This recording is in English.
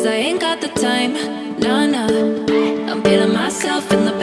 Cause I ain't got the time, nah, nah. I'm feeling myself in the